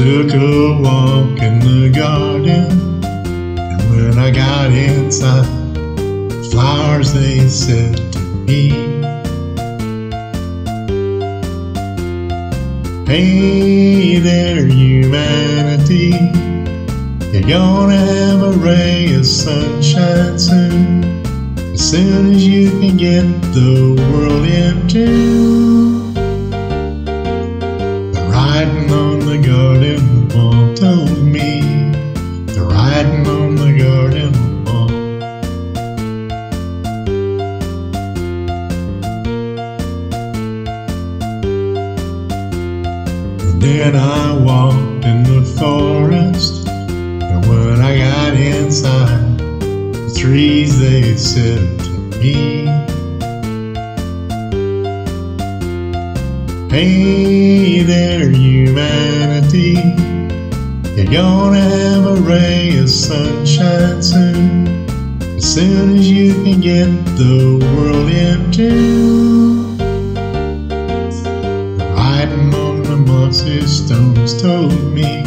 took a walk in the garden, and when I got inside, the flowers they said to me, Hey there, humanity, you're gonna have a ray of sunshine soon, as soon as you can get the world in then I walked in the forest, and when I got inside, the trees they said to me, Hey there, humanity, you're gonna have a ray of sunshine soon, as soon as you can get the world in mossy stones told me,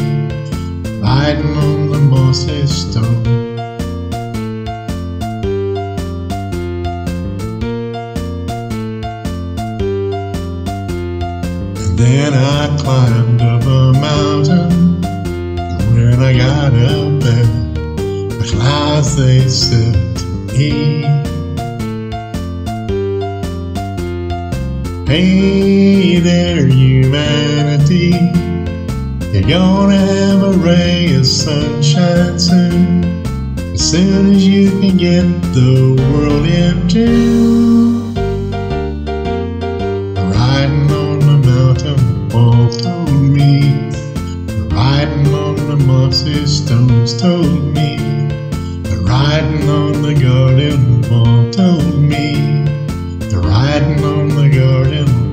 writing on the mossy stone. And then I climbed up a mountain, and when I got up there, the clouds they said to me, Hey there, humanity. You're gonna have a ray of sunshine soon. As soon as you can get the world in tune. The writing on the mountain wall told me. The writing on the mossy stones told me. The writing on the garden wall told me sitting on the garden.